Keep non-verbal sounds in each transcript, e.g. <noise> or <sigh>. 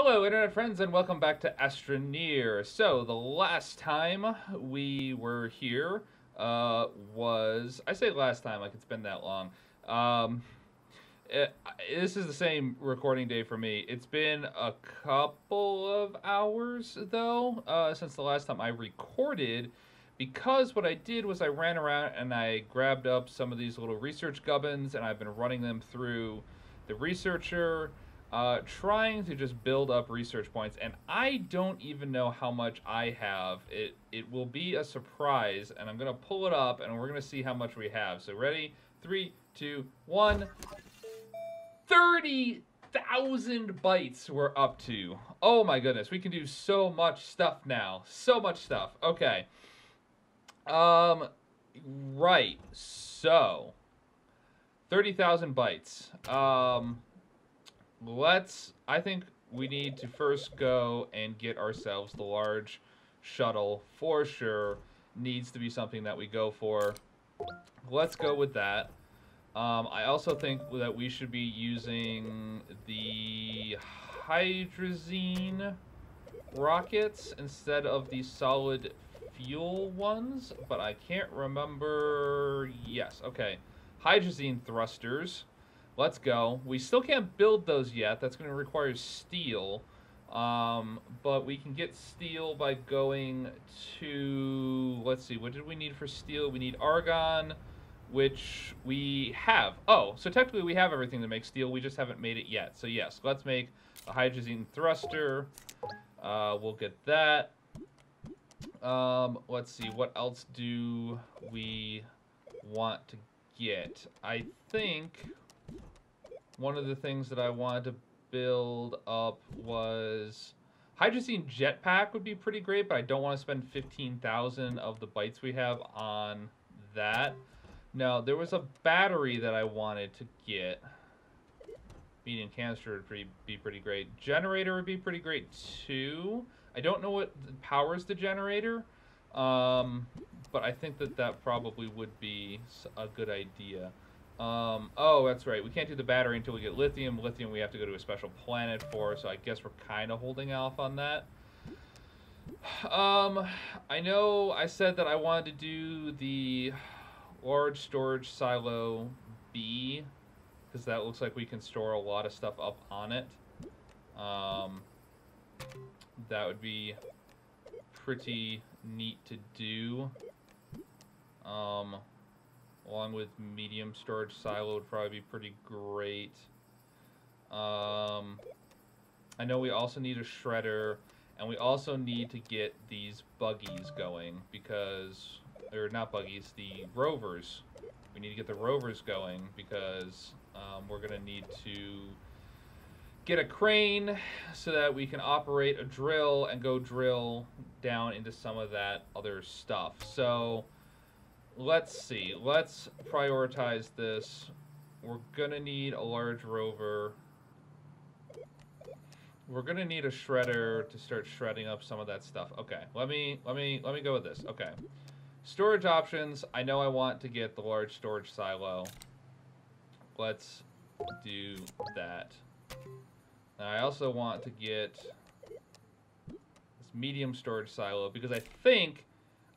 Hello, internet friends, and welcome back to Astroneer. So, the last time we were here uh, was... I say last time like it's been that long. Um, it, this is the same recording day for me. It's been a couple of hours, though, uh, since the last time I recorded, because what I did was I ran around and I grabbed up some of these little research gubbins, and I've been running them through the researcher, uh, trying to just build up research points, and I don't even know how much I have. It it will be a surprise, and I'm gonna pull it up, and we're gonna see how much we have. So ready? Three, two, one. Thirty thousand bytes we're up to. Oh my goodness, we can do so much stuff now. So much stuff. Okay. Um, right. So, thirty thousand bytes. Um let's, I think we need to first go and get ourselves the large shuttle for sure. Needs to be something that we go for. Let's go with that. Um, I also think that we should be using the hydrazine rockets instead of the solid fuel ones, but I can't remember. Yes, okay. Hydrazine thrusters. Let's go. We still can't build those yet. That's going to require steel. Um, but we can get steel by going to... Let's see. What did we need for steel? We need argon, which we have. Oh, so technically we have everything to make steel. We just haven't made it yet. So yes, let's make a hydrazine thruster. Uh, we'll get that. Um, let's see. What else do we want to get? I think one of the things that I wanted to build up was hydrazine jetpack would be pretty great, but I don't want to spend 15,000 of the bytes we have on that. No, there was a battery that I wanted to get. Medium canister would pretty, be pretty great. Generator would be pretty great too. I don't know what powers the generator, um, but I think that that probably would be a good idea. Um, oh, that's right. We can't do the battery until we get lithium. Lithium we have to go to a special planet for, so I guess we're kind of holding off on that. Um, I know I said that I wanted to do the large storage silo B, because that looks like we can store a lot of stuff up on it. Um, that would be pretty neat to do. Um, along with medium storage silo would probably be pretty great. Um, I know we also need a shredder, and we also need to get these buggies going because, or not buggies, the rovers. We need to get the rovers going because um, we're going to need to get a crane so that we can operate a drill and go drill down into some of that other stuff. So let's see. Let's prioritize this. We're gonna need a large rover. We're gonna need a shredder to start shredding up some of that stuff. Okay, let me let me let me go with this. Okay. Storage options. I know I want to get the large storage silo. Let's do that. Now I also want to get this medium storage silo because I think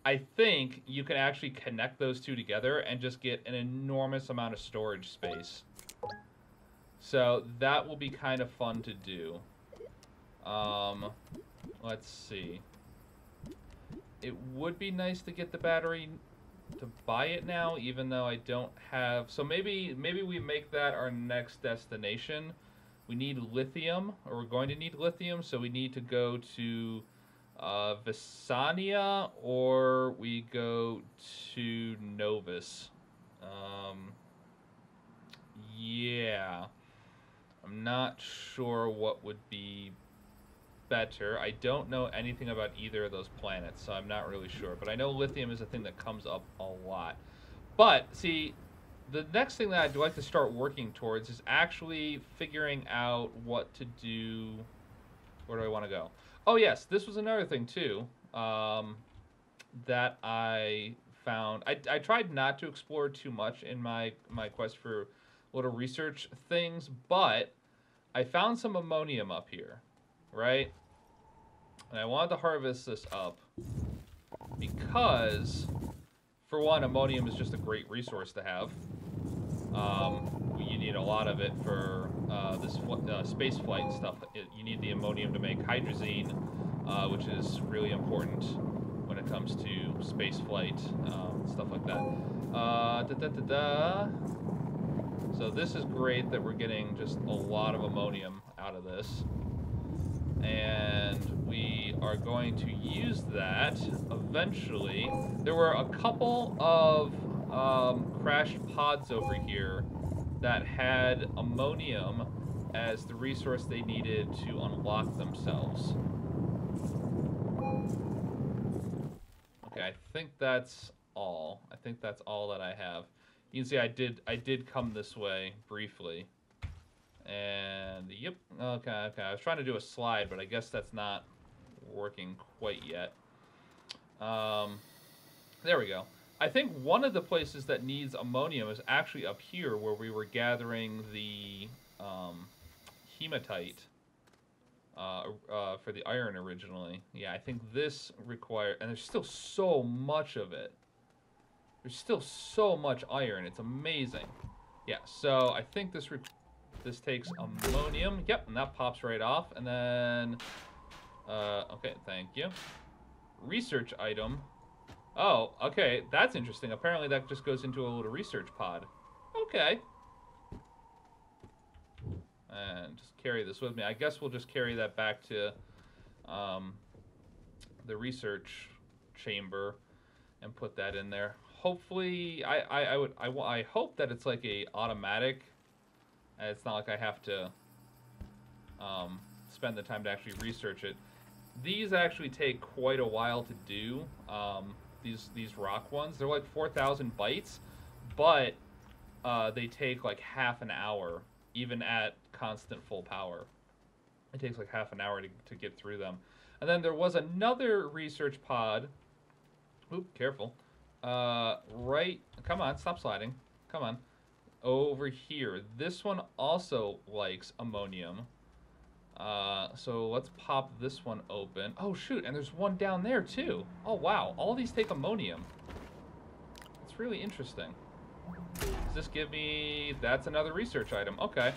I think you can actually connect those two together and just get an enormous amount of storage space. So that will be kind of fun to do. Um, let's see. It would be nice to get the battery to buy it now, even though I don't have... So maybe maybe we make that our next destination. We need lithium, or we're going to need lithium, so we need to go to uh, Vesania, or we go to Novus. Um, yeah. I'm not sure what would be better. I don't know anything about either of those planets, so I'm not really sure. But I know lithium is a thing that comes up a lot. But, see, the next thing that I'd like to start working towards is actually figuring out what to do. Where do I want to go? Oh yes, this was another thing too um, that I found. I, I tried not to explore too much in my my quest for little research things, but I found some ammonium up here. right? And I wanted to harvest this up because, for one, ammonium is just a great resource to have. Um, need a lot of it for uh, this uh, space flight stuff. It, you need the ammonium to make hydrazine, uh, which is really important when it comes to space flight, um, stuff like that. Uh, da, da, da. So this is great that we're getting just a lot of ammonium out of this. And we are going to use that eventually. There were a couple of um, crashed pods over here that had ammonium as the resource they needed to unlock themselves. Okay, I think that's all. I think that's all that I have. You can see I did I did come this way briefly. And yep, okay, okay. I was trying to do a slide, but I guess that's not working quite yet. Um, there we go. I think one of the places that needs ammonium is actually up here where we were gathering the um, hematite uh, uh, for the iron originally. Yeah, I think this require and there's still so much of it. There's still so much iron. It's amazing. Yeah, so I think this this takes ammonium. Yep, and that pops right off. And then, uh, okay, thank you. Research item. Oh, okay, that's interesting. Apparently that just goes into a little research pod. Okay. And just carry this with me. I guess we'll just carry that back to um, the research chamber and put that in there. Hopefully, I, I, I would I, I hope that it's like a automatic. It's not like I have to um, spend the time to actually research it. These actually take quite a while to do. Um, these these rock ones, they're like 4,000 bytes, but uh, they take like half an hour, even at constant full power. It takes like half an hour to, to get through them. And then there was another research pod. Oop, careful. Uh, right, come on, stop sliding. Come on. Over here. This one also likes ammonium. Uh, so let's pop this one open. Oh, shoot, and there's one down there, too. Oh, wow. All these take ammonium. It's really interesting. Does this give me... That's another research item. Okay.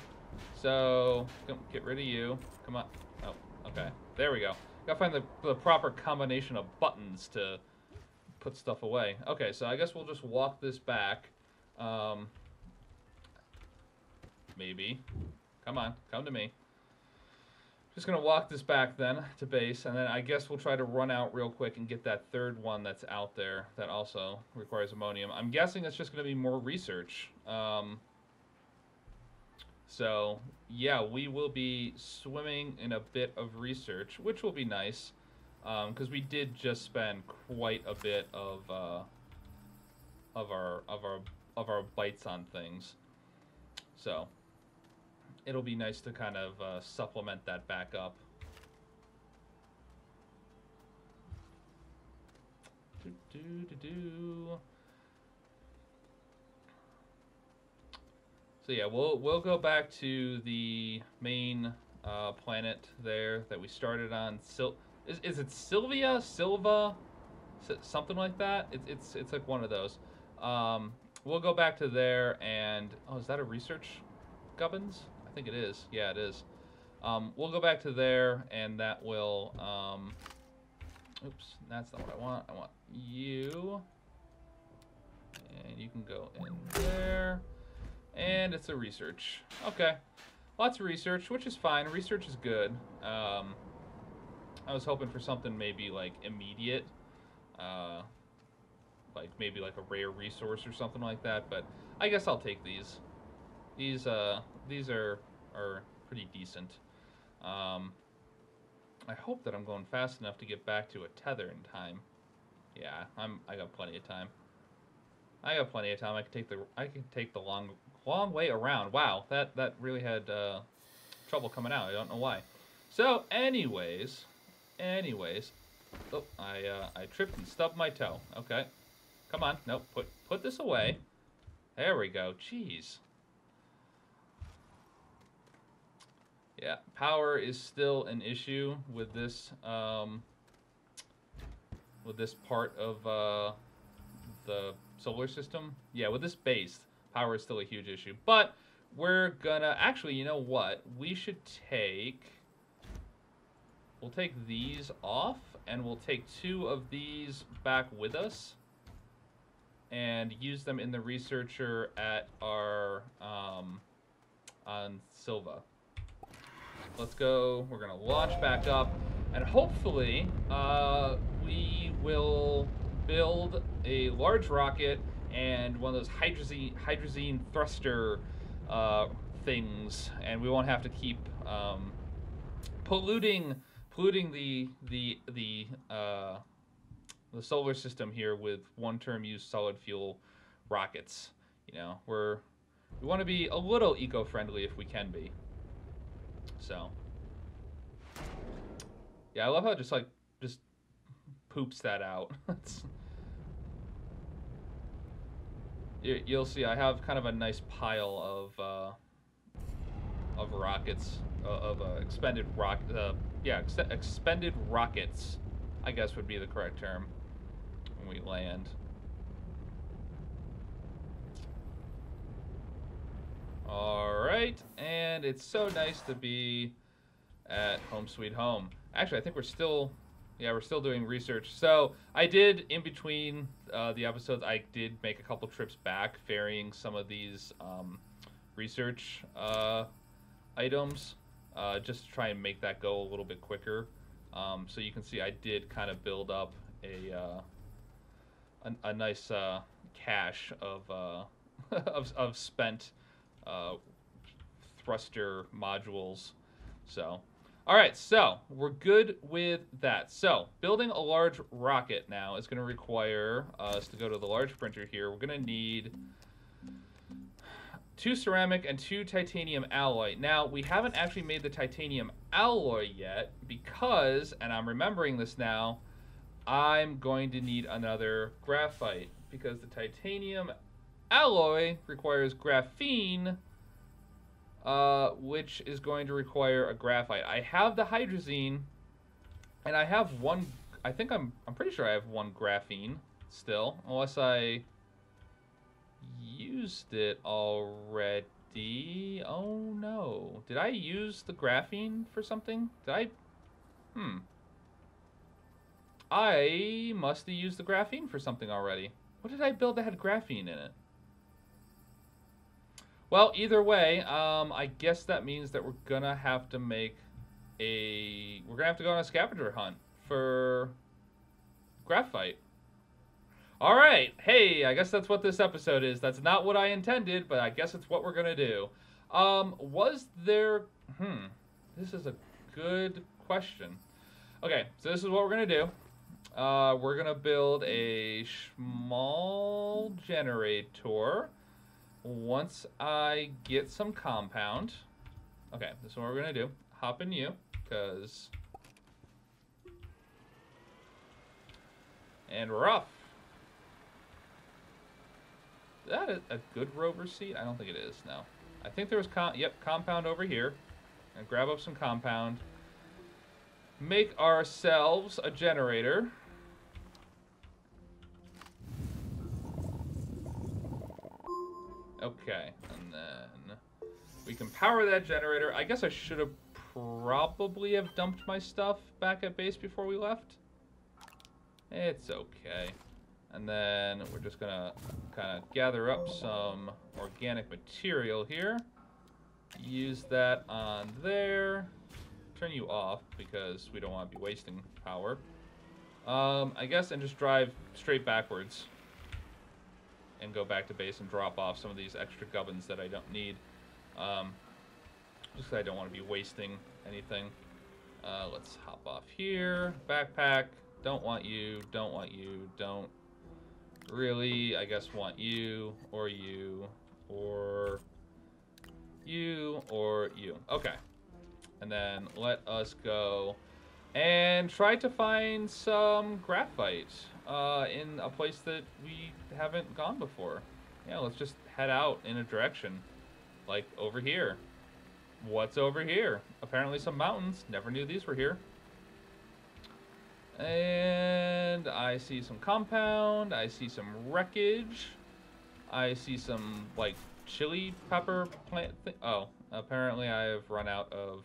So, get rid of you. Come on. Oh, okay. There we go. Gotta find the, the proper combination of buttons to put stuff away. Okay, so I guess we'll just walk this back. Um, maybe. Come on, come to me. Just gonna walk this back then to base, and then I guess we'll try to run out real quick and get that third one that's out there that also requires ammonium. I'm guessing it's just gonna be more research. Um, so yeah, we will be swimming in a bit of research, which will be nice, because um, we did just spend quite a bit of uh, of our of our of our bytes on things. So it'll be nice to kind of uh, supplement that back up. Do, do, do, do. So yeah, we'll we'll go back to the main uh, planet there that we started on. Sil is is it Sylvia, Sylva, something like that? It's it's it's like one of those. Um, we'll go back to there and oh, is that a research gubbins? Think it is. Yeah, it is. Um, we'll go back to there, and that will, um, oops, that's not what I want. I want you, and you can go in there, and it's a research. Okay, lots of research, which is fine. Research is good. Um, I was hoping for something maybe, like, immediate, uh, like maybe like a rare resource or something like that, but I guess I'll take these. These, uh, these are, are pretty decent. Um, I hope that I'm going fast enough to get back to a tether in time. Yeah, I'm. I got plenty of time. I got plenty of time. I can take the. I can take the long, long way around. Wow, that that really had uh, trouble coming out. I don't know why. So, anyways, anyways, oh, I uh, I tripped and stubbed my toe. Okay, come on. Nope. Put put this away. There we go. Jeez. Yeah, power is still an issue with this um, with this part of uh, the solar system. Yeah, with this base, power is still a huge issue. But we're gonna actually, you know what? We should take we'll take these off and we'll take two of these back with us and use them in the researcher at our um, on Sylva. Let's go. We're gonna launch back up, and hopefully, uh, we will build a large rocket and one of those hydrazine hydrazine thruster uh, things, and we won't have to keep um, polluting polluting the the the uh, the solar system here with one-term use solid fuel rockets. You know, we're we want to be a little eco-friendly if we can be. So, yeah, I love how it just like just poops that out. <laughs> you, you'll see, I have kind of a nice pile of uh, of rockets uh, of uh, expended rock. Uh, yeah, ex expended rockets. I guess would be the correct term when we land. All right, it's so nice to be at Home Sweet Home. Actually, I think we're still, yeah, we're still doing research. So I did, in between uh, the episodes, I did make a couple trips back, ferrying some of these um, research uh, items, uh, just to try and make that go a little bit quicker. Um, so you can see I did kind of build up a, uh, a, a, nice uh, cache of, uh, <laughs> of, of spent thruster modules. So, all right, so we're good with that. So, building a large rocket now is going to require us to go to the large printer here. We're going to need two ceramic and two titanium alloy. Now, we haven't actually made the titanium alloy yet because, and I'm remembering this now, I'm going to need another graphite because the titanium alloy requires graphene, uh, which is going to require a graphite. I have the hydrazine, and I have one. I think I'm. I'm pretty sure I have one graphene still, unless I used it already. Oh no! Did I use the graphene for something? Did I? Hmm. I must have used the graphene for something already. What did I build that had graphene in it? Well, either way, um, I guess that means that we're gonna have to make a... We're gonna have to go on a scavenger hunt for graphite. All right, hey, I guess that's what this episode is. That's not what I intended, but I guess it's what we're gonna do. Um, was there... Hmm, this is a good question. Okay, so this is what we're gonna do. Uh, we're gonna build a small generator once I get some compound, okay, this is what we're gonna do. Hop in you, because, and we're off. Is that a, a, good rover seat? I don't think it is, no. I think there was, com yep, compound over here. And grab up some compound. Make ourselves a generator. Okay, and then we can power that generator. I guess I should have probably have dumped my stuff back at base before we left. It's okay. And then we're just gonna kind of gather up some organic material here. Use that on there. Turn you off because we don't want to be wasting power. Um, I guess and just drive straight backwards and go back to base and drop off some of these extra gubbins that I don't need. Um, just because I don't want to be wasting anything. Uh, let's hop off here. Backpack. Don't want you. Don't want you. Don't really, I guess, want you or you or you or you. Okay. And then let us go and try to find some graphite uh, in a place that we haven't gone before. Yeah, let's just head out in a direction, like over here. what's over here? Apparently some mountains. Never knew these were here. And I see some compound. I see some wreckage. I see some, like, chili pepper plant thing. Oh, apparently I have run out of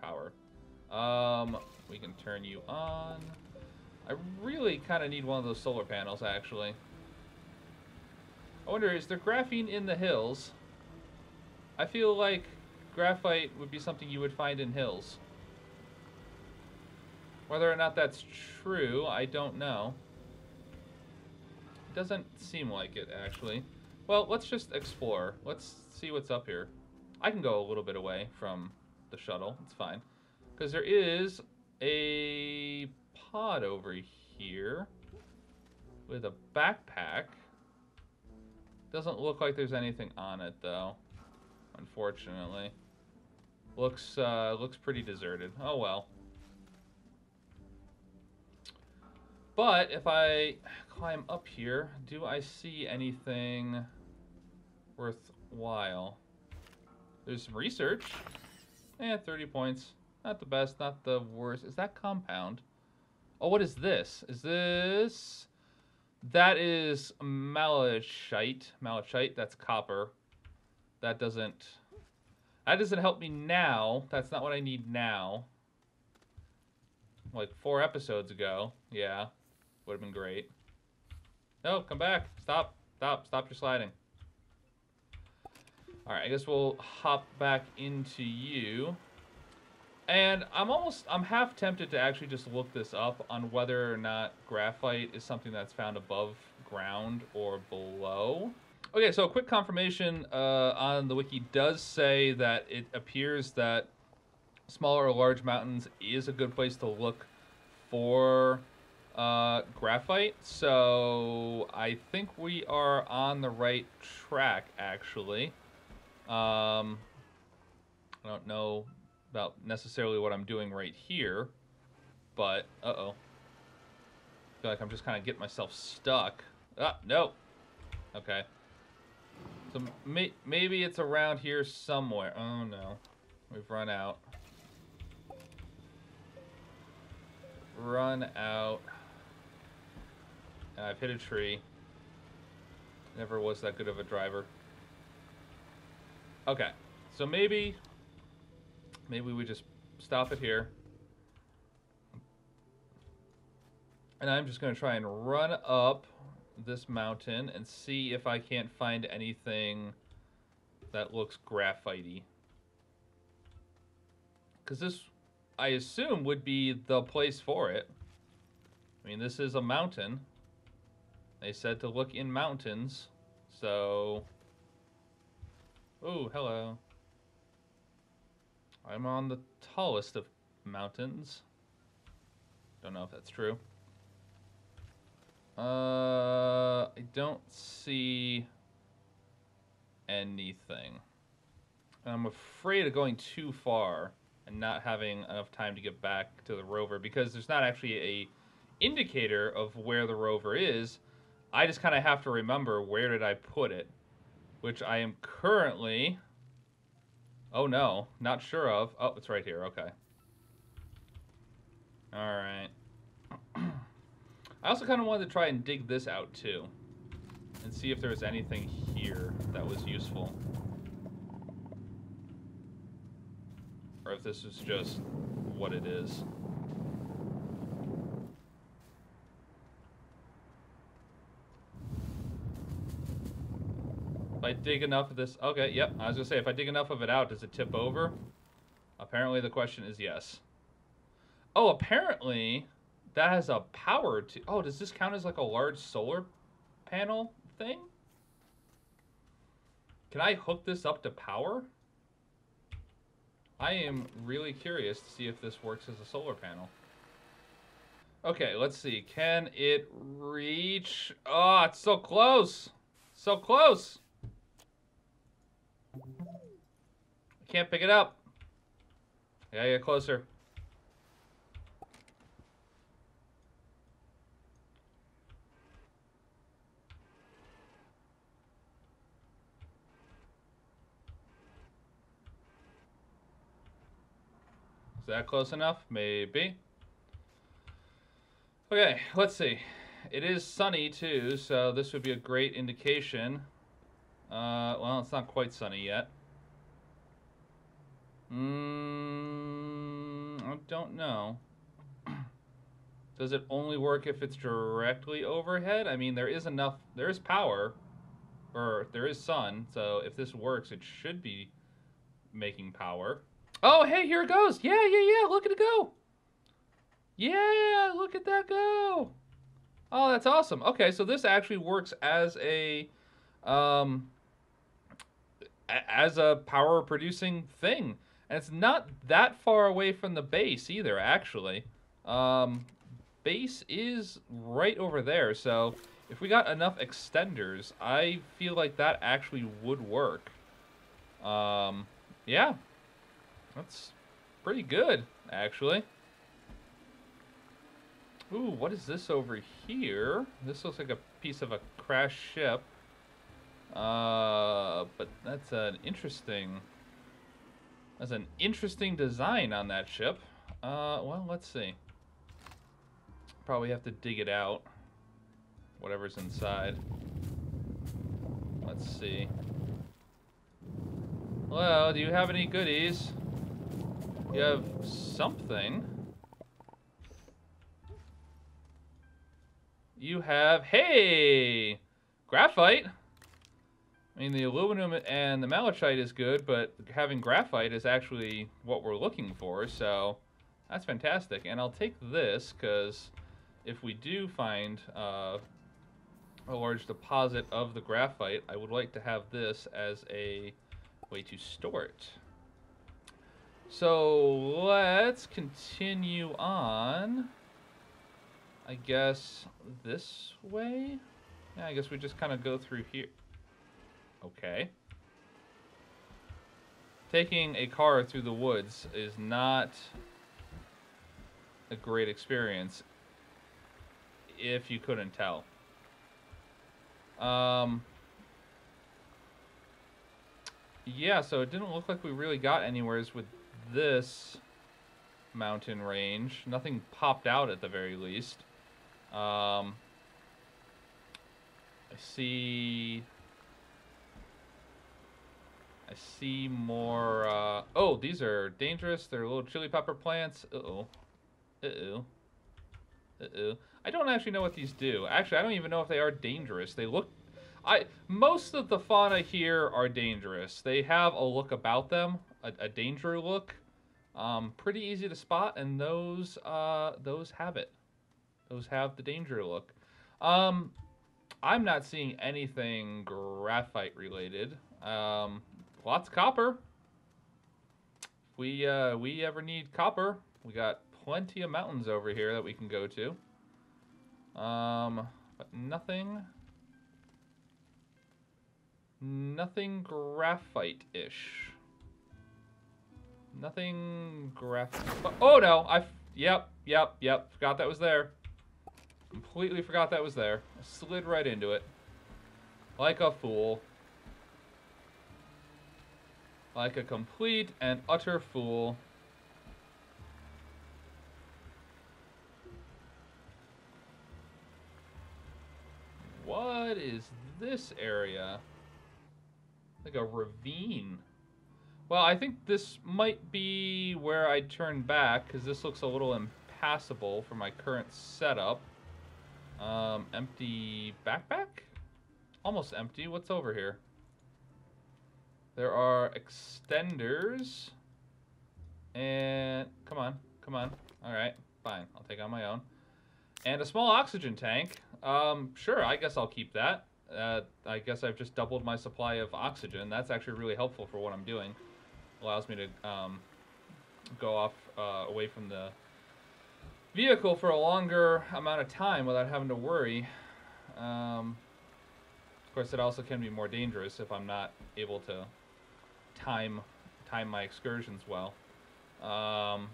power. Um, we can turn you on. I really kind of need one of those solar panels, actually. I wonder, is there graphene in the hills? I feel like graphite would be something you would find in hills. Whether or not that's true, I don't know. It doesn't seem like it, actually. Well, let's just explore. Let's see what's up here. I can go a little bit away from the shuttle. It's fine. Because there is a pod over here with a backpack. Doesn't look like there's anything on it, though. Unfortunately. Looks, uh, looks pretty deserted. Oh, well. But if I climb up here, do I see anything worthwhile? There's some research. Eh, 30 points. Not the best, not the worst. Is that compound? Oh, what is this? Is this... That is malachite. Malachite, that's copper. That doesn't... That doesn't help me now. That's not what I need now. Like four episodes ago. Yeah. Would have been great. No, come back. Stop. Stop. Stop your sliding. Alright, I guess we'll hop back into you. And I'm almost, I'm half tempted to actually just look this up on whether or not graphite is something that's found above ground or below. Okay, so a quick confirmation uh, on the wiki does say that it appears that smaller or large mountains is a good place to look for uh, graphite. So I think we are on the right track, actually. Um, I don't know about necessarily what I'm doing right here, but, uh-oh. Feel like I'm just kind of getting myself stuck. Ah, no. Okay. So may maybe it's around here somewhere. Oh, no. We've run out. Run out. And I've hit a tree. Never was that good of a driver. Okay. So maybe... Maybe we just stop it here. And I'm just going to try and run up this mountain and see if I can't find anything that looks graphite Because this, I assume, would be the place for it. I mean, this is a mountain. They said to look in mountains, so... Oh, hello. I'm on the tallest of mountains. Don't know if that's true. Uh, I don't see anything. I'm afraid of going too far and not having enough time to get back to the rover because there's not actually a indicator of where the rover is. I just kind of have to remember where did I put it, which I am currently, oh no, not sure of. Oh, it's right here, okay. All right. <clears throat> I also kind of wanted to try and dig this out too and see if there was anything here that was useful. Or if this is just what it is. If I dig enough of this... Okay, yep. I was going to say, if I dig enough of it out, does it tip over? Apparently the question is yes. Oh, apparently that has a power to... Oh, does this count as like a large solar panel thing? Can I hook this up to power? I am really curious to see if this works as a solar panel. Okay, let's see. Can it reach... Oh, it's so close. So close. Can't pick it up. Yeah, get closer. Is that close enough? Maybe. Okay, let's see. It is sunny too, so this would be a great indication. Uh, well, it's not quite sunny yet. Mm, I don't know. <clears throat> Does it only work if it's directly overhead? I mean, there is enough, there is power, or there is sun, so if this works, it should be making power. Oh, hey, here it goes. Yeah, yeah, yeah, look at it go. Yeah, look at that go. Oh, that's awesome. Okay, so this actually works as a, um, as a power producing thing. And it's not that far away from the base either, actually. Um, base is right over there, so if we got enough extenders, I feel like that actually would work. Um, yeah, that's pretty good, actually. Ooh, what is this over here? This looks like a piece of a crashed ship. Uh, but that's an interesting... That's an interesting design on that ship. Uh, well, let's see. Probably have to dig it out. Whatever's inside. Let's see. Well, do you have any goodies? You have something. You have, hey, graphite. I mean, the aluminum and the malachite is good, but having graphite is actually what we're looking for, so that's fantastic. And I'll take this, because if we do find uh, a large deposit of the graphite, I would like to have this as a way to store it. So let's continue on. I guess this way? Yeah, I guess we just kind of go through here. Okay. Taking a car through the woods is not a great experience if you couldn't tell. Um, yeah, so it didn't look like we really got anywheres with this mountain range. Nothing popped out at the very least. Um, I see... I see more, uh... Oh, these are dangerous. They're little chili pepper plants. Uh-oh. Uh-oh. Uh-oh. I don't actually know what these do. Actually, I don't even know if they are dangerous. They look... I Most of the fauna here are dangerous. They have a look about them, a, a danger look. Um, pretty easy to spot, and those, uh, those have it. Those have the danger look. Um, I'm not seeing anything graphite related. Um, lots of copper. If we, uh, we ever need copper, we got plenty of mountains over here that we can go to. Um, but nothing... Nothing graphite-ish. Nothing graphite... Oh, no! I... Yep, yep, yep. Forgot that was there. Completely forgot that was there. I slid right into it. Like a fool. Like a complete and utter fool. What is this area? Like a ravine. Well, I think this might be where I turn back, because this looks a little impassable for my current setup. Um, empty backpack? Almost empty. What's over here? There are extenders. And, come on, come on. All right, fine. I'll take on my own. And a small oxygen tank. Um, sure, I guess I'll keep that. Uh, I guess I've just doubled my supply of oxygen. That's actually really helpful for what I'm doing. Allows me to um, go off uh, away from the vehicle for a longer amount of time without having to worry. Um, of course, it also can be more dangerous if I'm not able to time time my excursions well. Um,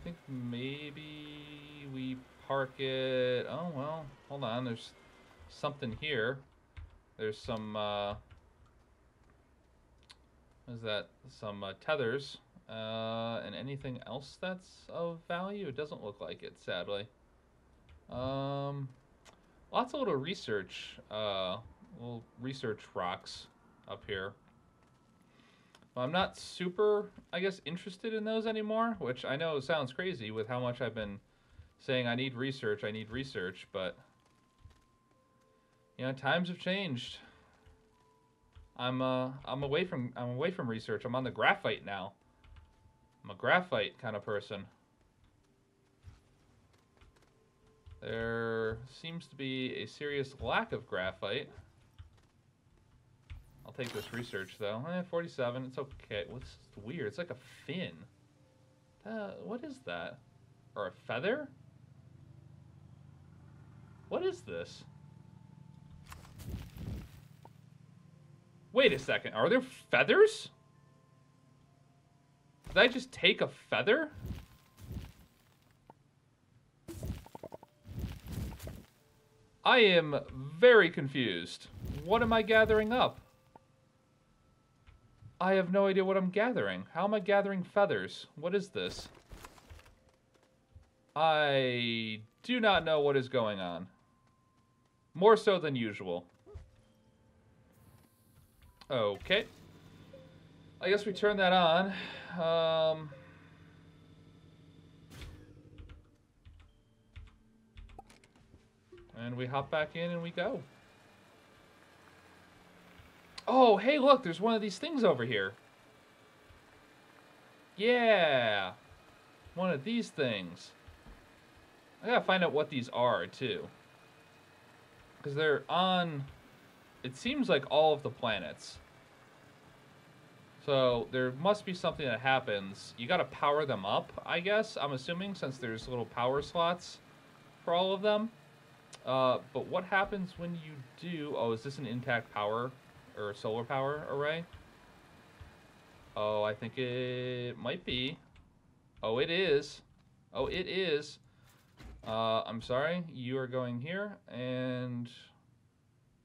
I think maybe we park it. Oh well, hold on. There's something here. There's some. Uh, Is that some uh, tethers uh, and anything else that's of value? It doesn't look like it, sadly. Um, lots of little research, uh, little research rocks up here. Well, I'm not super, I guess, interested in those anymore, which I know sounds crazy with how much I've been saying I need research, I need research, but you know, times have changed. I'm uh I'm away from I'm away from research. I'm on the graphite now. I'm a graphite kind of person. There seems to be a serious lack of graphite. I'll take this research though. Eh, 47. It's okay. What's weird? It's like a fin. Uh, what is that? Or a feather? What is this? Wait a second. Are there feathers? Did I just take a feather? I am very confused. What am I gathering up? I have no idea what I'm gathering. How am I gathering feathers? What is this? I do not know what is going on. More so than usual. Okay. I guess we turn that on. Um... And we hop back in and we go. Oh, hey, look, there's one of these things over here. Yeah. One of these things. I gotta find out what these are, too. Because they're on... It seems like all of the planets. So, there must be something that happens. You gotta power them up, I guess, I'm assuming, since there's little power slots for all of them. Uh, but what happens when you do... Oh, is this an intact power or solar power array? Oh, I think it might be. Oh, it is. Oh, it is. Uh, I'm sorry, you are going here, and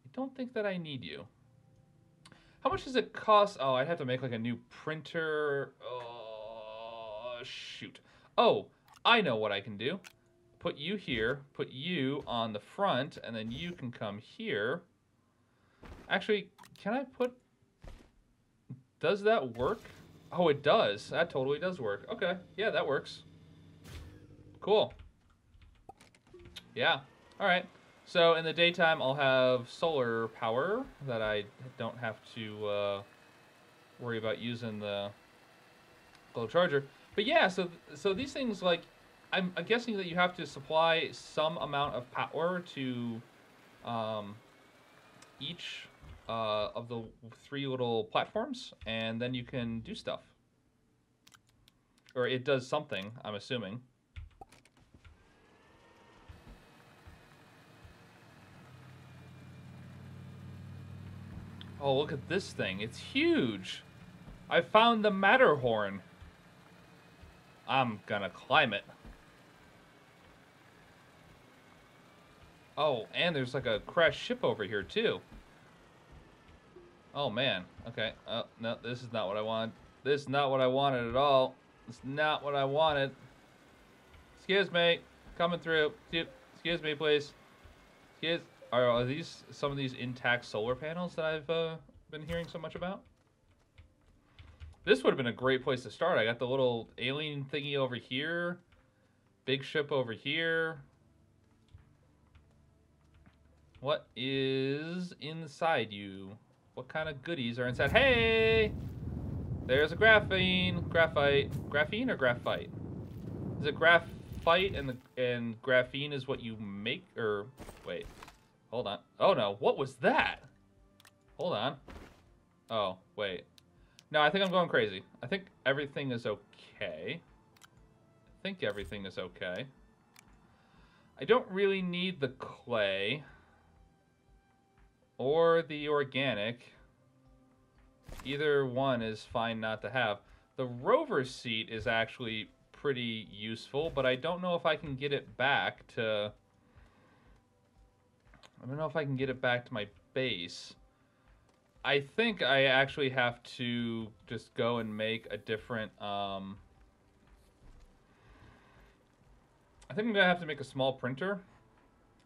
I don't think that I need you. How much does it cost? Oh, I'd have to make like a new printer. Oh, shoot. Oh, I know what I can do put you here, put you on the front, and then you can come here. Actually, can I put... Does that work? Oh, it does. That totally does work. Okay, yeah, that works. Cool. Yeah, all right. So in the daytime, I'll have solar power that I don't have to uh, worry about using the glow charger. But yeah, so so these things like I'm, guessing that you have to supply some amount of power to um, each uh, of the three little platforms, and then you can do stuff. Or it does something, I'm assuming. Oh, look at this thing. It's huge. I found the Matterhorn. I'm gonna climb it. Oh, and there's like a crashed ship over here too. Oh man. Okay. Oh, no, this is not what I want. This is not what I wanted at all. It's not what I wanted. Excuse me. Coming through. Excuse me, please. Excuse. Are, are these some of these intact solar panels that I've uh, been hearing so much about? This would have been a great place to start. I got the little alien thingy over here. Big ship over here. What is inside you? What kind of goodies are inside? Hey! There's a graphene, graphite, graphene or graphite? Is it graphite and the and graphene is what you make or wait? Hold on. Oh no, what was that? Hold on. Oh, wait. No, I think I'm going crazy. I think everything is okay. I think everything is okay. I don't really need the clay or the organic. Either one is fine not to have. The rover seat is actually pretty useful, but I don't know if I can get it back to... I don't know if I can get it back to my base. I think I actually have to just go and make a different. Um, I think I'm gonna have to make a small printer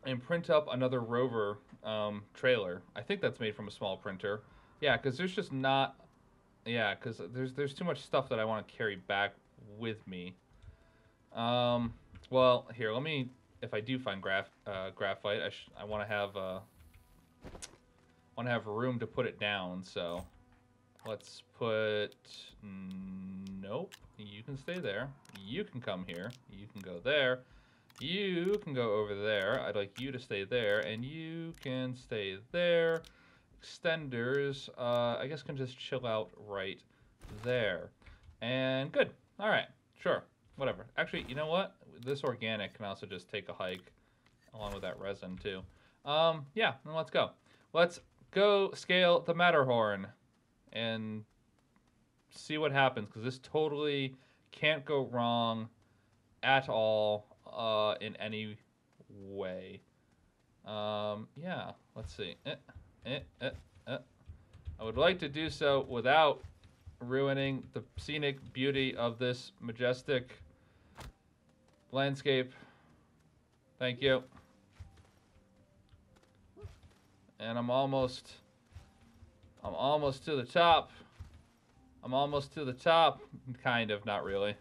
and print up another rover um, trailer. I think that's made from a small printer. Yeah, because there's just not. Yeah, because there's there's too much stuff that I want to carry back with me. Um, well, here, let me. If I do find graph uh, graphite, I sh I want to have uh, want to have room to put it down. So let's put. Nope. You can stay there. You can come here. You can go there. You can go over there. I'd like you to stay there, and you can stay there. Extenders, uh, I guess can just chill out right there. And good. All right, sure, whatever. Actually, you know what? This organic can also just take a hike along with that resin too. Um, yeah, then let's go. Let's go scale the Matterhorn and see what happens because this totally can't go wrong at all uh, in any way. Um, yeah, let's see. Eh, eh, eh, eh. I would like to do so without ruining the scenic beauty of this majestic landscape. Thank you. And I'm almost, I'm almost to the top. I'm almost to the top. Kind of, not really.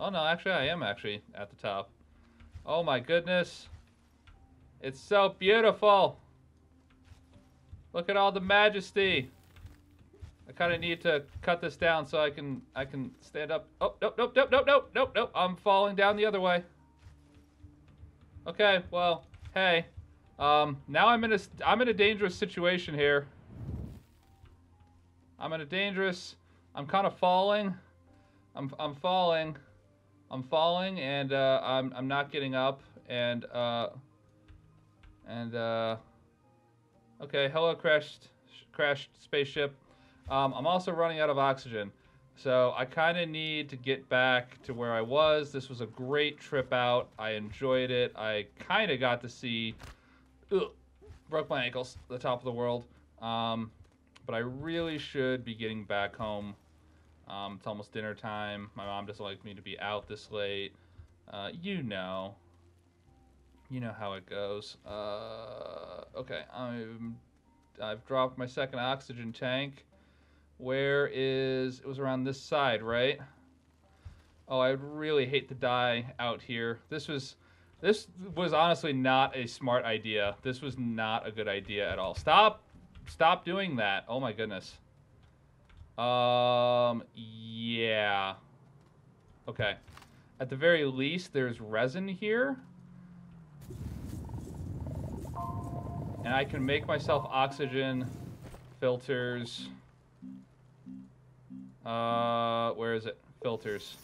Oh no, actually I am actually at the top. Oh my goodness. It's so beautiful. Look at all the majesty. I kind of need to cut this down so I can I can stand up. Oh, nope, nope, nope, nope, nope, nope, nope. I'm falling down the other way. Okay, well, hey. Um, now I'm in a I'm in a dangerous situation here. I'm in a dangerous. I'm kind of falling. I'm I'm falling. I'm falling and uh, I'm I'm not getting up and uh, and uh, okay, hello crashed crashed spaceship. Um, I'm also running out of oxygen, so I kind of need to get back to where I was. This was a great trip out. I enjoyed it. I kind of got to see. Ugh, broke my ankles. The top of the world. Um, but I really should be getting back home um, it's almost dinner time. My mom doesn't like me to be out this late. Uh, you know. You know how it goes. Uh, okay, I'm, I've dropped my second oxygen tank. Where is... It was around this side, right? Oh, I would really hate to die out here. This was... This was honestly not a smart idea. This was not a good idea at all. Stop! Stop doing that. Oh my goodness. Um, yeah. Okay. At the very least, there's resin here. And I can make myself oxygen filters. Uh, where is it? Filters.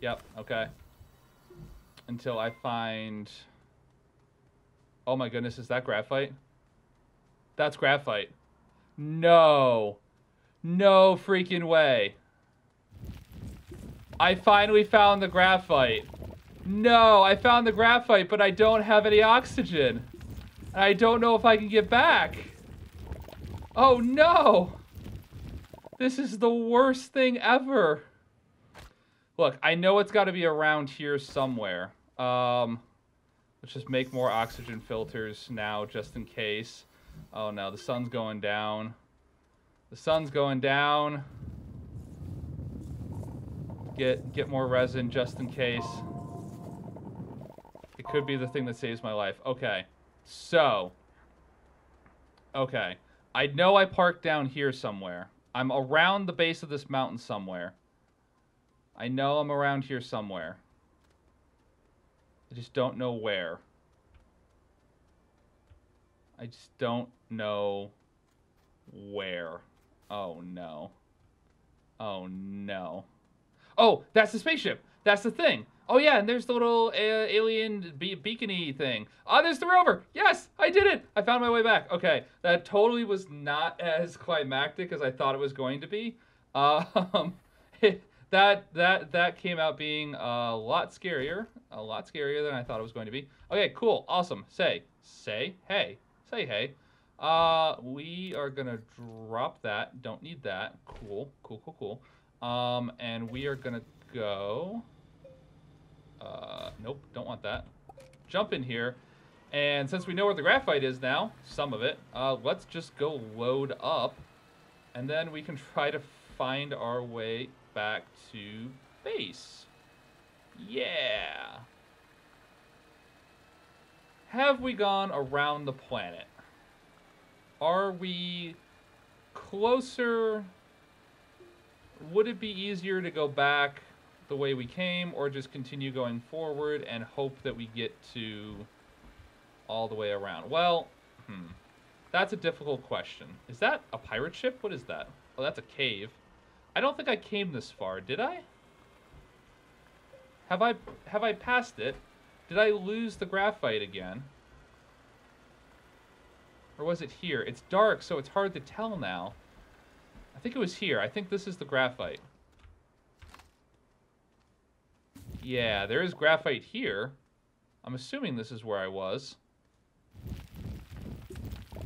Yep, okay. Until I find... Oh my goodness, is that graphite? That's graphite. No. No freaking way. I finally found the graphite. No, I found the graphite, but I don't have any oxygen. And I don't know if I can get back. Oh no! This is the worst thing ever. Look, I know it's got to be around here somewhere. Um, let's just make more oxygen filters now, just in case. Oh no, the sun's going down. The sun's going down. Get get more resin just in case. It could be the thing that saves my life. Okay. So. Okay. I know I parked down here somewhere. I'm around the base of this mountain somewhere. I know I'm around here somewhere. I just don't know where. I just don't know where. Oh, no. Oh, no. Oh, that's the spaceship. That's the thing. Oh, yeah, and there's the little uh, alien be beacony thing. Oh, there's the rover. Yes, I did it. I found my way back. Okay, that totally was not <laughs> as climactic as I thought it was going to be. Um, <laughs> that that that came out being a lot scarier, a lot scarier than I thought it was going to be. Okay, cool, awesome. Say, say, hey, say, hey. Uh, we are gonna drop that. Don't need that. Cool, cool, cool, cool. Um, and we are gonna go. Uh, nope, don't want that. Jump in here, and since we know where the graphite is now, some of it, uh, let's just go load up, and then we can <laughs> try to find our way back to base. Yeah. Have we gone around the planet? Are we closer? Would it be easier to go back the way we came or just continue going forward and hope that we get to all the way around? Well, hmm. That's a difficult question. Is that a pirate ship? What is that? Oh, that's a cave. I don't think I came this far, did I? Have I have I passed it? Did I lose the graphite again? Or was it here? It's dark, so it's hard to tell now. I think it was here. I think this is the graphite. Yeah, there is graphite here. I'm assuming this is where I was.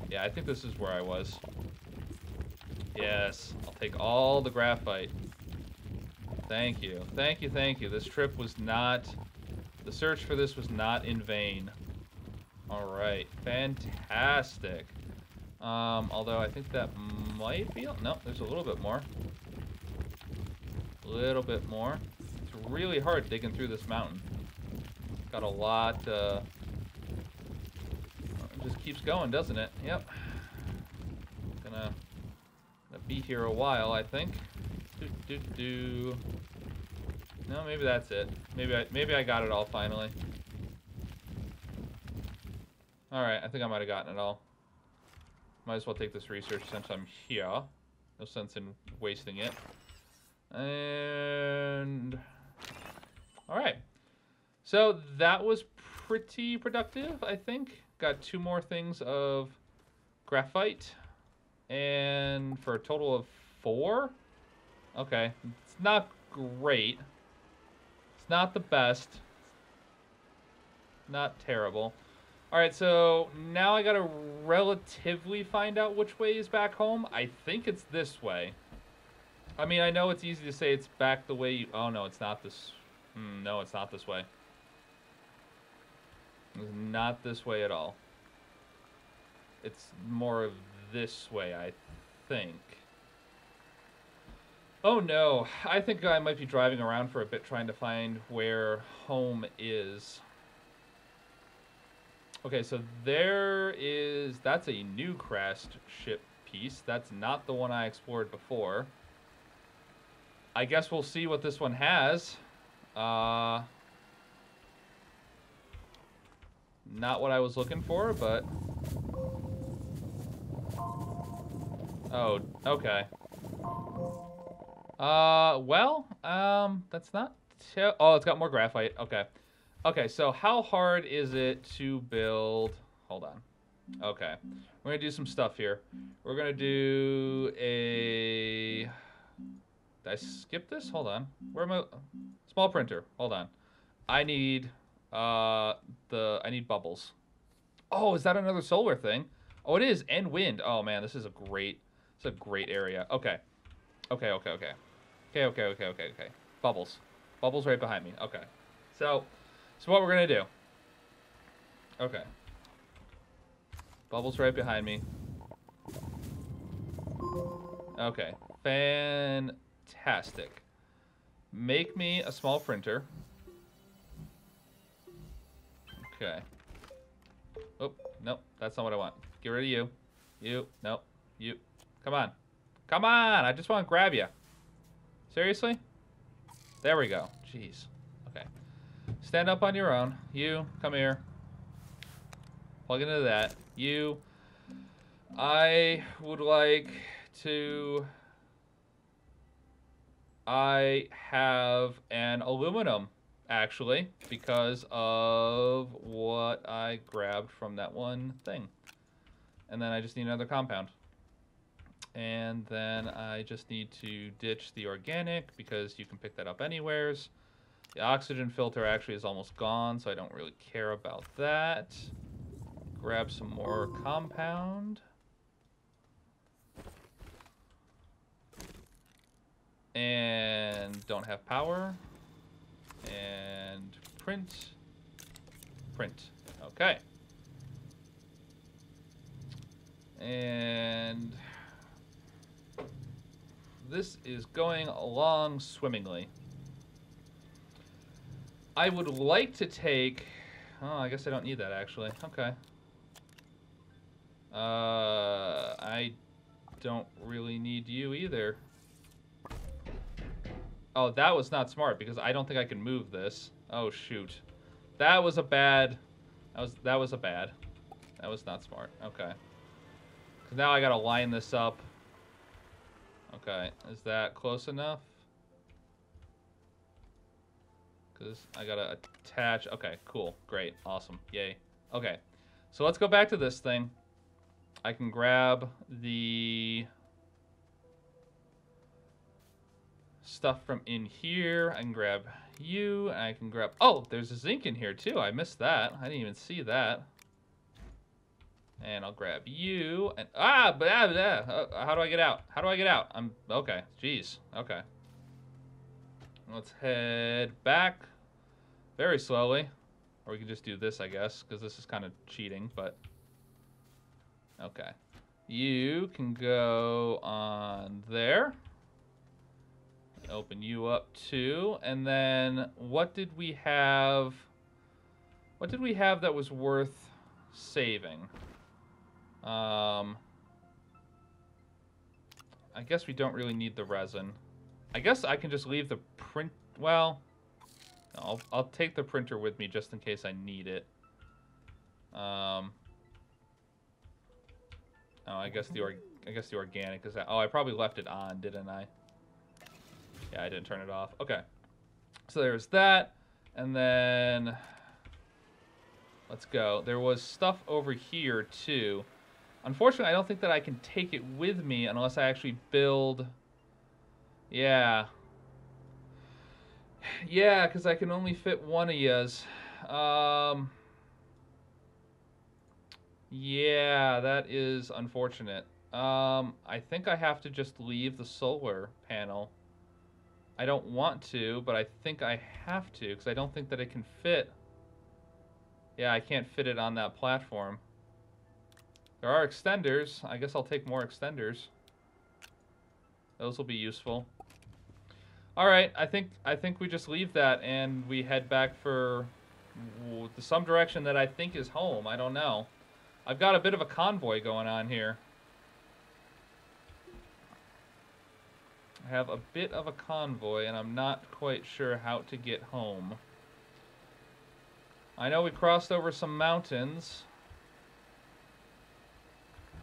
Yeah, I think this is where I was. Yes, I'll take all the graphite. Thank you. Thank you, thank you. This trip was not... The search for this was not in vain. Alright, fantastic. Um, although I think that might be... No, there's a little bit more. A little bit more. It's really hard digging through this mountain. Got a lot, uh... Just keeps going, doesn't it? Yep. Gonna, gonna be here a while, I think. Do, do, do. No, maybe that's it. Maybe I, maybe I got it all finally. Alright, I think I might have gotten it all. Might as well take this research since I'm here. No sense in wasting it. And... Alright. So that was pretty productive, I think. Got two more things of graphite. And for a total of four? Okay. It's not great. It's not the best. Not terrible. Alright, so now I gotta relatively find out which way is back home. I think it's this way. I mean, I know it's easy to say it's back the way you... Oh, no, it's not this... Hmm, no, it's not this way. It's not this way at all. It's more of this way, I think. Oh no, I think I might be driving around for a bit trying to find where home is. Okay, so there is, that's a new crashed ship piece. That's not the one I explored before. I guess we'll see what this one has. Uh, not what I was looking for, but... Oh, okay. Uh, well, um, that's not... oh, it's got more graphite. Okay. Okay, so how hard is it to build... Hold on. Okay. We're going to do some stuff here. We're going to do a... Did I skip this? Hold on. Where am I? Small printer. Hold on. I need, uh, the... I need bubbles. Oh, is that another solar thing? Oh, it is. And wind. Oh, man, this is a great... It's a great area. Okay. Okay, okay, okay. Okay, okay, okay, okay, okay. Bubbles. Bubbles right behind me. Okay. So, so what we're going to do. Okay. Bubbles right behind me. Okay. Fantastic. Make me a small printer. Okay. Oh, nope. That's not what I want. Get rid of you. You. Nope. You. Come on. Come on! I just want to grab you. Seriously? There we go. Jeez. Stand up on your own. You, come here. Plug into that. You. I would like to... I have an aluminum, actually, because of what I grabbed from that one thing. And then I just need another compound. And then I just need to ditch the organic because you can pick that up anywheres. The oxygen filter actually is almost gone, so I don't really care about that. Grab some more compound. And don't have power. And print. Print. Okay. And this is going along swimmingly. I would like to take... Oh, I guess I don't need that, actually. Okay. Uh, I don't really need you either. Oh, that was not smart, because I don't think I can move this. Oh, shoot. That was a bad... That was, that was a bad. That was not smart. Okay. Because now I gotta line this up. Okay, is that close enough? Because I gotta attach. Okay, cool. Great. Awesome. Yay. Okay. So let's go back to this thing. I can grab the stuff from in here. I can grab you. And I can grab... Oh, there's a zinc in here, too. I missed that. I didn't even see that. And I'll grab you. And ah, but uh, how do I get out? How do I get out? I'm okay. Jeez. Okay. Let's head back very slowly, or we can just do this, I guess, because this is kind of cheating. But okay, you can go on there. Open you up too, and then what did we have? What did we have that was worth saving? Um, I guess we don't really need the resin. I guess I can just leave the print... Well, I'll, I'll take the printer with me just in case I need it. Um, oh, I guess the or I guess the organic is that. Oh, I probably left it on, didn't I? Yeah, I didn't turn it off. Okay. So there's that. And then... Let's go. There was stuff over here, too. Unfortunately, I don't think that I can take it with me unless I actually build... Yeah. Yeah, because I can only fit one of yous. Um... Yeah, that is unfortunate. Um, I think I have to just leave the solar panel. I don't want to, but I think I have to, because I don't think that it can fit. Yeah, I can't fit it on that platform. There are extenders. I guess I'll take more extenders. Those will be useful. All right, I think I think we just leave that and we head back for some direction that I think is home. I don't know. I've got a bit of a convoy going on here. I have a bit of a convoy and I'm not quite sure how to get home. I know we crossed over some mountains.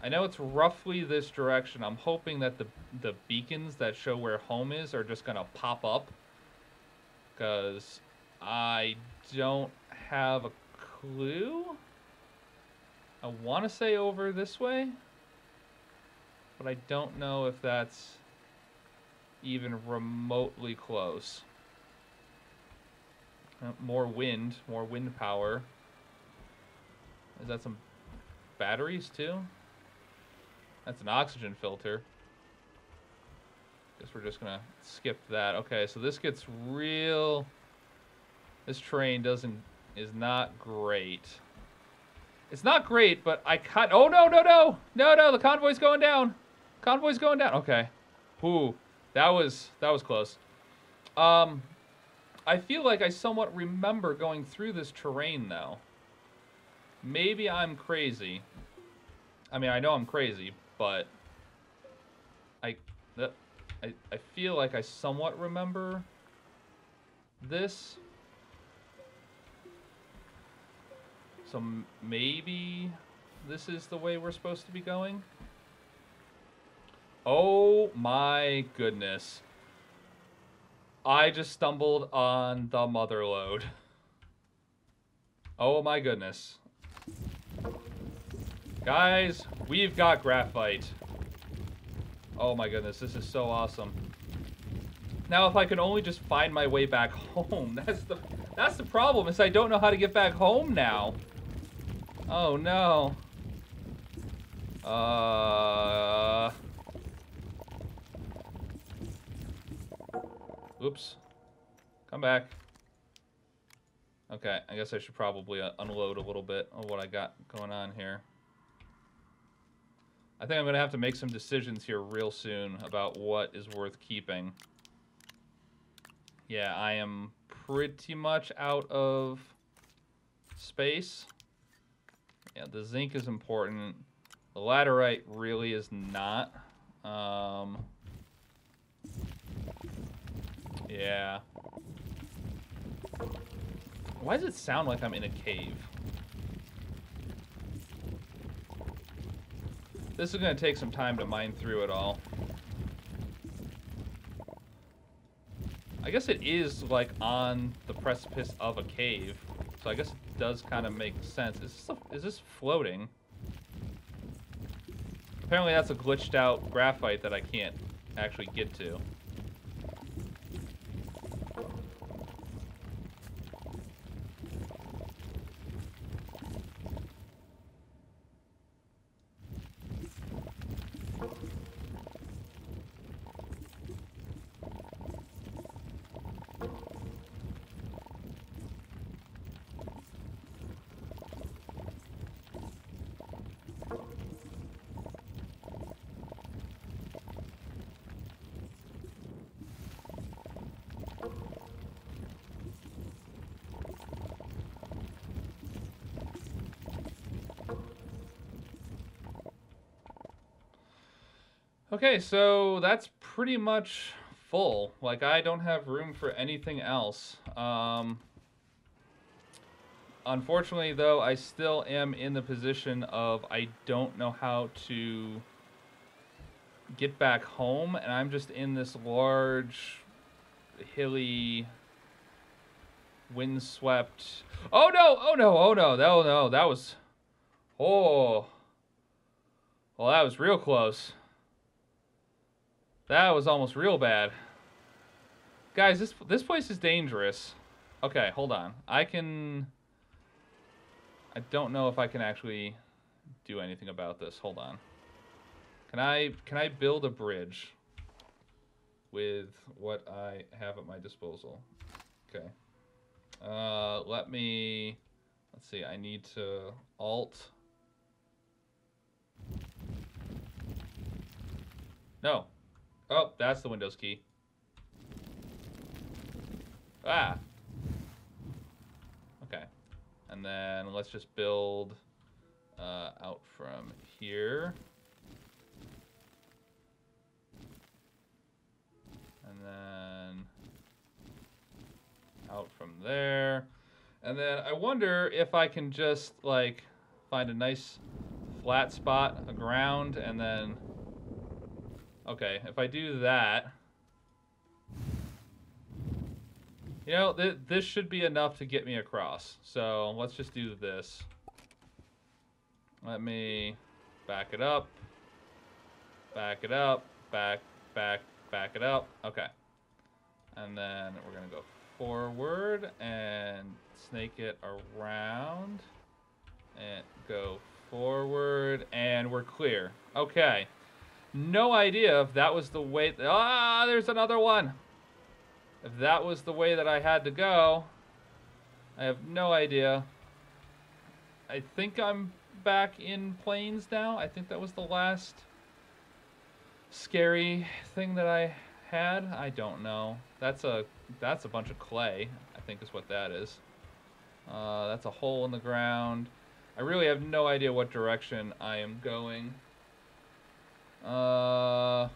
I know it's roughly this direction. I'm hoping that the, the beacons that show where home is are just going to pop up. Because I don't have a clue. I want to say over this way. But I don't know if that's even remotely close. Uh, more wind, more wind power. Is that some batteries too? That's an oxygen filter. Guess we're just gonna skip that. Okay, so this gets real... This train doesn't... is not great. It's not great, but I cut... Oh, no, no, no! No, no, the convoy's going down! Convoy's going down. Okay. Ooh, that was... that was close. Um, I feel like I somewhat remember going through this terrain, though. Maybe I'm crazy. I mean, I know I'm crazy, but I, I, I feel like I somewhat remember this. So maybe this is the way we're supposed to be going? Oh my goodness. I just stumbled on the mother lode. <laughs> Oh my goodness. Guys, we've got graphite. Oh my goodness, this is so awesome. Now, if I can only just find my way back <laughs> home, that's the that's the problem, is I don't know how to get back home now. Oh no. Uh Oops. Come back. Okay, I guess I should probably uh, unload a little bit of what I got going on here. I think I'm going to have to make some decisions here real soon about what is worth keeping. Yeah, I am pretty much out of space. Yeah, the zinc is important. The laterite really is not. Um, yeah. Why does it sound like I'm in a cave? This is going to take some time to mine through it all. I guess it is, like, on the precipice of a cave. So I guess it does kind of make sense. Is this, a, is this floating? Apparently that's a glitched out graphite that I can't actually get to. Okay, so that's pretty much full. Like, I don't have room for anything else. Um, unfortunately, though, I still am in the position of I don't know how to get back home, and I'm just in this large, hilly, windswept... Oh, no! Oh, no! Oh, no! Oh, no! That was... Oh... Well, that was real close. That was almost real bad. Guys, this this place is dangerous. Okay, hold on. I can... I don't know if I can actually do anything about this. Hold on. Can I can I build a bridge with what I have at my disposal? Okay. Uh, let me... Let's see. I need to alt... No, Oh, that's the Windows key. Ah. Okay. And then let's just build uh, out from here. And then out from there. And then I wonder if I can just like find a nice flat spot, a ground, and then Okay, if I do that... You know, th this should be enough to get me across. So, let's just do this. Let me back it up. Back it up. Back, back, back it up. Okay. And then we're going to go forward and snake it around. And go forward. And we're clear. Okay. No idea if that was the way... Ah, there's another one. If that was the way that I had to go, I have no idea. I think I'm back in plains now. I think that was the last scary thing that I had. I don't know. That's a that's a bunch of clay, I think is what that is. Uh, that's a hole in the ground. I really have no idea what direction I am going. Uh.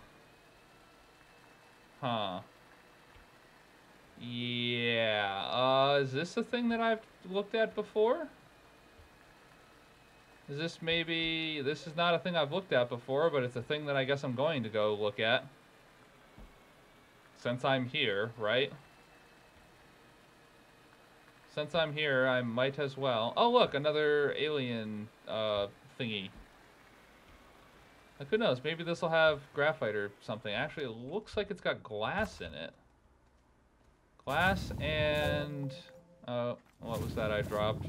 Huh. Yeah. Uh, is this a thing that I've looked at before? Is this maybe... This is not a thing I've looked at before, but it's a thing that I guess I'm going to go look at. Since I'm here, right? Since I'm here, I might as well... Oh, look! Another alien, uh, thingy. Like, who knows? Maybe this will have graphite or something. Actually, it looks like it's got glass in it. Glass and... Uh, what was that I dropped?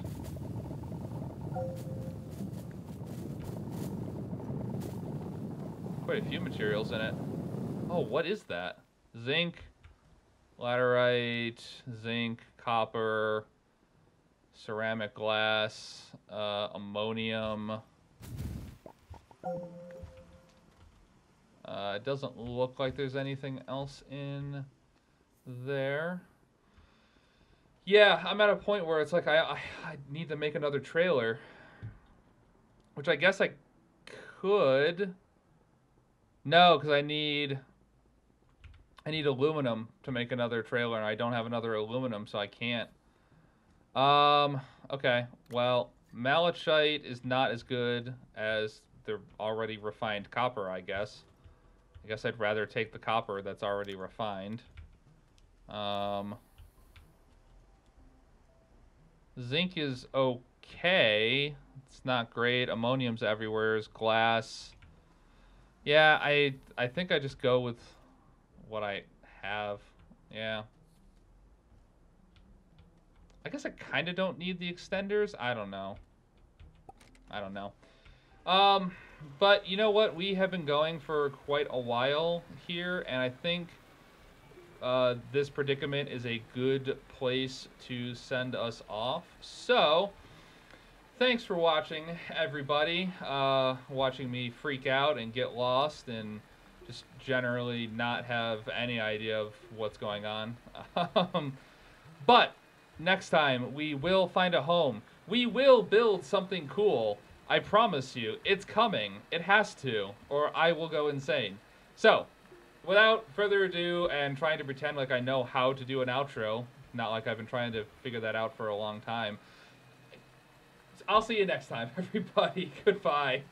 Quite a few materials in it. Oh, what is that? Zinc, laterite, zinc, copper, ceramic glass, uh, ammonium. Uh, it doesn't look like there's anything else in there. Yeah, I'm at a point where it's like I, I, I need to make another trailer. Which I guess I could. No, because I need I need aluminum to make another trailer, and I don't have another aluminum, so I can't. Um, okay, well, malachite is not as good as the already refined copper, I guess. I guess I'd rather take the copper that's already refined. Um, zinc is okay. It's not great. Ammonium's everywhere. Is glass. Yeah, I I think I just go with what I have. Yeah. I guess I kind of don't need the extenders. I don't know. I don't know. Um, but you know what? We have been going for quite a while here, and I think uh, this predicament is a good place to send us off. So, thanks for watching, everybody. Uh, watching me freak out and get lost and just generally not have any idea of what's going on. <laughs> Um, but next time, we will find a home. We will build something cool. I promise you, it's coming. It has to, or I will go insane. So, without further ado, and trying to pretend like I know how to do an outro, not like I've been trying to figure that out for a long time, I'll see you next time, <laughs> everybody. Goodbye.